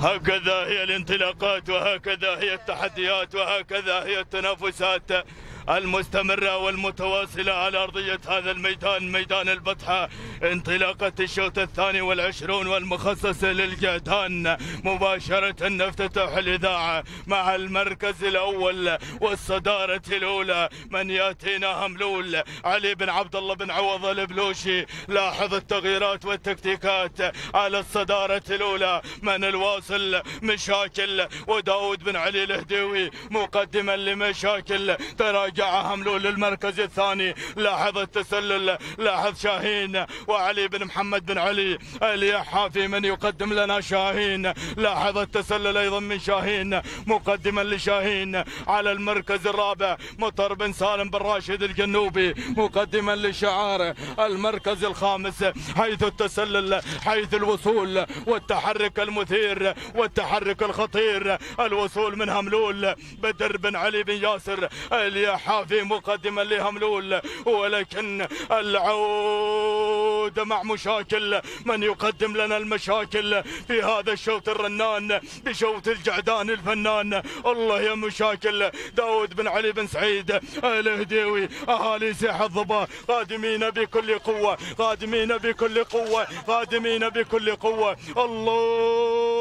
هكذا هي الانطلاقات وهكذا هي التحديات وهكذا هي التنافسات. المستمرة والمتواصلة على أرضية هذا الميدان ميدان البطحة انطلاقة الشوط الثاني والعشرون والمخصص للجهدان مباشرة نفتتح الإذاعة مع المركز الأول والصدارة الأولى. من يأتينا هملول؟ علي بن عبد الله بن عوض البلوشي. لاحظ التغييرات والتكتيكات على الصدارة الأولى. من الواصل؟ مشاكل. وداود بن علي الهديوي مقدما لمشاكل. تراجع هملول للمركز الثاني. لاحظ التسلل لاحظ شاهين. وعلي بن محمد بن علي اليحافي من يقدم لنا شاهين. لاحظ التسلل أيضا من شاهين مقدما لشاهين. على المركز الرابع مطر بن سالم بن راشد الجنوبي مقدما لشعار المركز الخامس. حيث التسلل حيث الوصول والتحرك المثير والتحرك الخطير. الوصول من هملول بدر بن علي بن ياسر اليحافي. مقدما لهملول ولكن العود مع مشاكل. من يقدم لنا المشاكل في هذا الشوط الرنان بشوط الجعدان الفنان. الله يا مشاكل. داود بن علي بن سعيد الهديوي أهالي ساحه الضبا قادمين بكل قوة قادمين بكل قوة قادمين بكل قوة. الله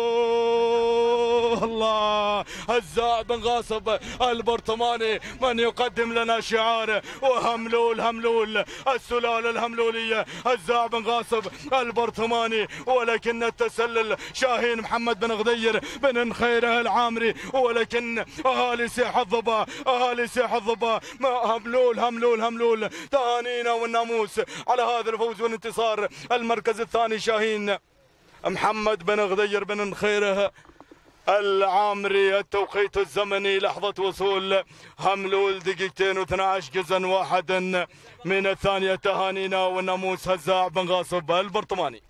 الله هزاع بن غاصب البرطماني من يقدم لنا شعار. وهملول هملول. السلالة الهملولية. هزاع بن غاصب البرطماني. ولكن التسلل شاهين محمد بن غدير بن نخيره العامري. ولكن أهالي ساحة الضبا أهالي ساحة الضبا. هملول هملول هملول. تهانينا والناموس على هذا الفوز والانتصار. المركز الثاني شاهين محمد بن غدير بن نخيره العامري التوقيت الزمني لحظة وصول هملول دقيقتين و12 جزء واحد من الثانية تهانينا والناموس هزاع بن غاصب البرطماني.